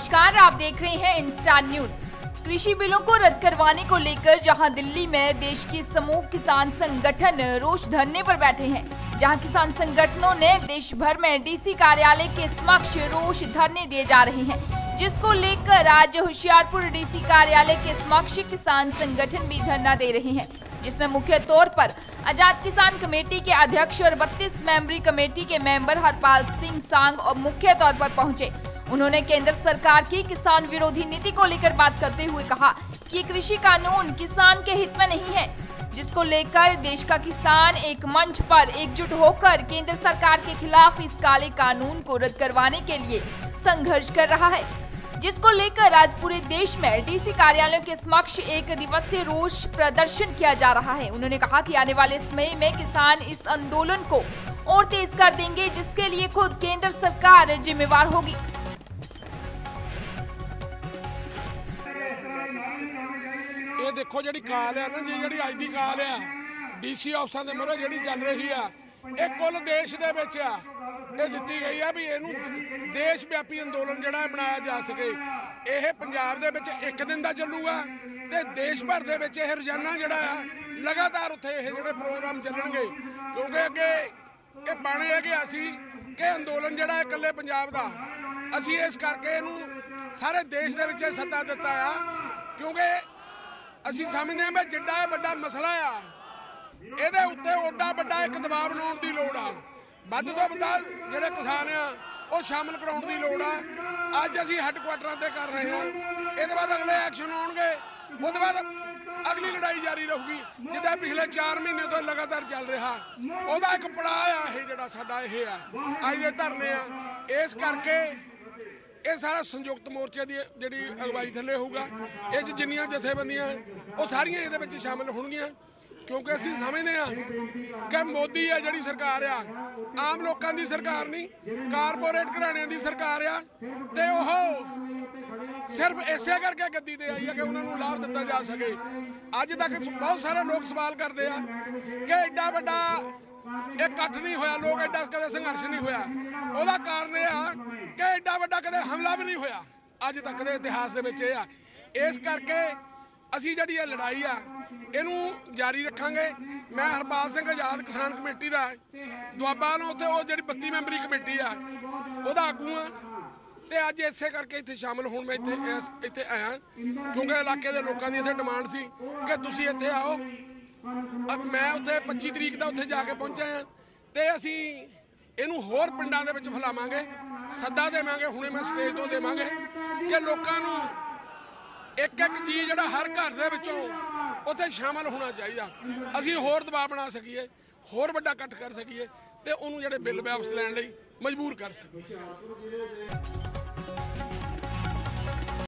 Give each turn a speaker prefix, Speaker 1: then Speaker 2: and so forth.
Speaker 1: नमस्कार, आप देख रहे हैं इंस्टा न्यूज़। कृषि बिलों को रद्द करवाने को लेकर जहाँ दिल्ली में देश के समूह किसान संगठन रोष धरने पर बैठे हैं, जहाँ किसान संगठनों ने देश भर में डीसी कार्यालय के समक्ष रोष धरने दिए जा रहे हैं, जिसको लेकर आज होशियारपुर डीसी कार्यालय के समक्ष किसान संगठन भी धरना दे रहे हैं, जिसमें मुख्य तौर पर आज़ाद किसान कमेटी के अध्यक्ष और 32 मेंबरी कमेटी के मेंबर हरपाल सिंह सांग और मुख्य तौर पर पहुँचे। उन्होंने केंद्र सरकार की किसान विरोधी नीति को लेकर बात करते हुए कहा कि कृषि कानून किसान के हित में नहीं है, जिसको लेकर देश का किसान एक मंच पर एकजुट होकर केंद्र सरकार के खिलाफ इस काले कानून को रद्द करवाने के लिए संघर्ष कर रहा है, जिसको लेकर आज पूरे देश में डीसी कार्यालयों के समक्ष एक दिवसीय रोष प्रदर्शन किया जा रहा है। उन्होंने कहा कि आने वाले समय में किसान इस आंदोलन को और तेज कर देंगे, जिसके लिए खुद केंद्र सरकार जिम्मेवार होगी।
Speaker 2: ਇਹ ਦੇਖੋ ਜਿਹੜੀ ਕਾਲ ਆ ਨਾ, ਜੀ, ਜਿਹੜੀ ਅੱਜ ਦੀ ਕਾਲ ਆ। ਡੀਸੀ ਆਫਸਾਂ ਦੇ ਮੂਹਰੇ ਜਿਹੜੀ ਚੱਲ ਰਹੀ ਆ, ਇਹ ਕੁੱਲ ਦੇਸ਼ ਦੇ ਵਿੱਚ ਆ। ਇਹ ਦਿੱਤੀ ਗਈ ਆ ਵੀ ਇਹਨੂੰ ਦੇਸ਼ ਵਿਆਪੀ ਅੰਦੋਲਨ ਜਿਹੜਾ ਬਣਾਇਆ ਜਾ ਸਕੇ। ਇਹ ਪੰਜਾਬ ਦੇ ਵਿੱਚ ਇੱਕ ਦਿਨ ਦਾ ਚੱਲੂਗਾ ਤੇ ਦੇਸ਼ ਭਰ ਦੇ ਵਿੱਚ ਇਹ ਰੋਜ਼ਾਨਾ ਜਿਹੜਾ ਆ, ਲਗਾਤਾਰ ਉੱਥੇ ਇਹ ਜਿਹੜੇ ਪ੍ਰੋਗਰਾਮ ਚੱਲਣਗੇ। ਕਿਉਂਕਿ ਅੱਗੇ ਇਹ ਬਣ ਹੈਗੇ ਅਸੀਂ ਕਿ ਅੰਦੋਲਨ ਜਿਹੜਾ ਹੈ ਇਕੱਲੇ ਪੰਜਾਬ ਦਾ, ਅਸੀਂ ਇਸ ਕਰਕੇ ਇਹਨੂੰ ਸਾਰੇ ਦੇਸ਼ ਦੇ ਵਿੱਚ ਇਹ ਸੱਦਾ ਦਿੱਤਾ ਆ। ਕਿਉਂਕਿ ਅਸੀਂ ਸਮਝਦੇ ਹਾਂ ਵੀ ਜਿੱਡਾ ਇਹ ਵੱਡਾ ਮਸਲਾ ਆ, ਇਹਦੇ ਉੱਤੇ ਓਡਾ ਵੱਡਾ ਇੱਕ ਦਬਾਅ ਬਣਾਉਣ ਦੀ ਲੋੜ ਆ। ਵੱਧ ਤੋਂ ਵੱਧ ਜਿਹੜੇ ਕਿਸਾਨ ਆ, ਉਹ ਸ਼ਾਮਲ ਕਰਾਉਣ ਦੀ ਲੋੜ ਆ। ਅੱਜ ਅਸੀਂ ਹੈੱਡਕੁਆਟਰਾਂ ਤੇ ਕਰ ਰਹੇ ਹਾਂ। ਇਹਦੇ ਬਾਅਦ ਅਗਲੇ ਐਕਸ਼ਨ ਆਉਣਗੇ। ਉਹਦੇ ਬਾਅਦ ਅਗਲੀ ਲੜਾਈ ਜਾਰੀ ਰਹੂਗੀ, ਜਿੱਦਾਂ ਪਿਛਲੇ 4 ਮਹੀਨੇ ਤੋਂ ਲਗਾਤਾਰ ਚੱਲ ਰਿਹਾ। ਉਹਦਾ ਇੱਕ ਪੜਾਅ ਆ ਇਹ ਜਿਹੜਾ ਸਾਡਾ ਇਹ ਆ। ਅੱਜ ਦੇ ਧਰਨੇ ਆ। ਇਸ ਕਰਕੇ ਇਹ ਸਾਰਾ ਸੰਯੁਕਤ ਮੋਰਚੇ ਦੀ ਜਿਹੜੀ ਅਗਵਾਈ ਥੱਲੇ ਹੋਊਗਾ, ਇਹ 'ਚ ਜਿੰਨੀਆਂ ਜਥੇਬੰਦੀਆਂ, ਉਹ ਸਾਰੀਆਂ ਇਹਦੇ ਵਿੱਚ ਸ਼ਾਮਲ ਹੋਣਗੀਆਂ, ਕਿਉਂਕਿ ਅਸੀਂ ਸਮਝਦੇ ਆ ਕਿ ਮੋਦੀ ਆ ਜਿਹੜੀ ਸਰਕਾਰ ਆ, ਆਮ ਲੋਕਾਂ ਦੀ ਸਰਕਾਰ ਨਹੀਂ, ਕਾਰਪੋਰੇਟ ਘਰਾਣਿਆਂ ਦੀ ਸਰਕਾਰ ਆ, ਤੇ ਉਹ ਸਿਰਫ ਇਸੇ ਕਰਕੇ ਗੱਦੀ ਤੇ ਆਈ ਹੈ ਕਿ ਉਹਨਾਂ ਨੂੰ ਲਾਭ ਦਿੱਤਾ ਜਾ ਸਕੇ। ਅੱਜ ਤੱਕ ਬਹੁਤ ਸਾਰੇ ਲੋਕ ਸਵਾਲ ਕਰਦੇ ਆ ਕਿ ਐਡਾ ਵੱਡਾ ਇਹ ਇਕੱਠ ਨਹੀਂ ਹੋਇਆ, ਲੋਕ ਐਡਾ ਕਦੇ ਸੰਘਰਸ਼ ਨਹੀਂ ਹੋਇਆ। ਉਹਦਾ ਕਾਰਨ ਇਹ ਆ ਕਿ ਐਡਾ ਵੱਡਾ ਕਦੇ ਹਮਲਾ ਵੀ ਨਹੀਂ ਹੋਇਆ। ਅੱਜ ਤੱਕ ਦੇ ਇਤਿਹਾਸ ਦੇ ਵਿੱਚ ਇਹ ਆ। ਇਸ ਕਰਕੇ ਅਸੀਂ ਜਿਹੜੀ ਇਹ ਲੜਾਈ ਆ, ਇਹਨੂੰ ਜਾਰੀ ਰੱਖਾਂਗੇ। ਮੈਂ ਹਰਪਾਲ ਸਿੰਘ ਆਜ਼ਾਦ ਕਿਸਾਨ ਕਮੇਟੀ ਦਾ ਦੁਆਬਾ ਨੂੰ ਉੱਥੇ ਉਹ ਜਿਹੜੀ 32 ਮੈਂਬਰੀ ਕਮੇਟੀ ਆ, ਉਹਦਾ ਆਗੂ ਆ। ਤੇ ਅੱਜ ਇਸੇ ਕਰਕੇ ਇੱਥੇ ਸ਼ਾਮਲ ਹੋਣ ਮੈਂ ਇੱਥੇ ਇੱਥੇ ਆਇਆ। ਕਿਉਂਕਿ ਇਲਾਕੇ ਦੇ ਲੋਕਾਂ ਦੀ ਇੱਥੇ ਡਿਮਾਂਡ ਸੀ ਕਿ ਤੁਸੀਂ ਇੱਥੇ ਆਓ। ਮੈਂ ਉੱਥੇ 25 ਤਰੀਕ ਦਾ ਉੱਥੇ ਜਾ ਕੇ ਪਹੁੰਚਿਆ ਹਾਂ ਤੇ ਅਸੀਂ ਇਹਨੂੰ ਹੋਰ ਪਿੰਡਾਂ ਦੇ ਵਿੱਚ ਫੈਲਾਵਾਂਗੇ, ਸੱਦਾ ਦੇਵਾਂਗੇ, ਹੁਣੇ ਮੈਂ ਸਟੇਜ ਤੋਂ ਦੇਵਾਂਗੇ ਕਿ ਲੋਕਾਂ ਨੂੰ ਇੱਕ ਇੱਕ ਚੀਜ਼ ਜਿਹੜਾ ਹਰ ਘਰ ਦੇ ਵਿੱਚੋਂ ਉੱਥੇ ਸ਼ਾਮਲ ਹੋਣਾ ਚਾਹੀਦਾ। ਅਸੀਂ ਹੋਰ ਦਬਾਅ ਬਣਾ ਸਕੀਏ, ਹੋਰ ਵੱਡਾ ਇਕੱਠ ਕਰ ਸਕੀਏ ਤੇ ਉਹਨੂੰ ਜਿਹੜੇ ਬਿੱਲ ਵਾਪਸ ਲੈਣ ਲਈ ਮਜਬੂਰ ਕਰ ਸਕੀਏ।